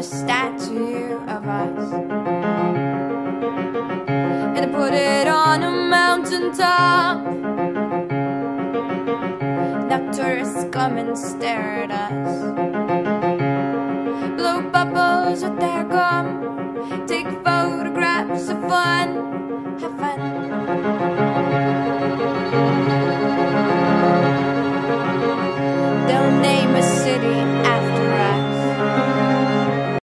A statue of us, And I put it on a mountain top. Now tourists come and stare at us. Blue bubbles are there.